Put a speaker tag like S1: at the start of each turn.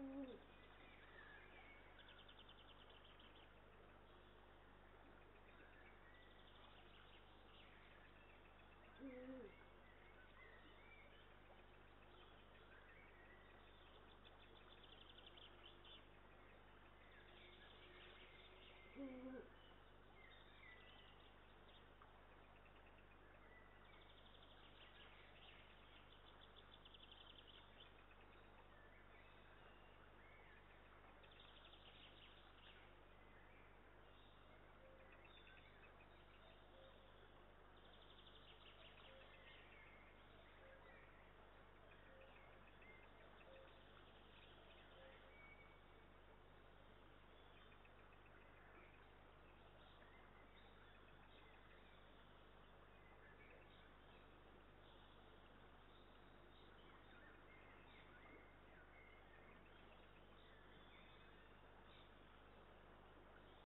S1: 屋里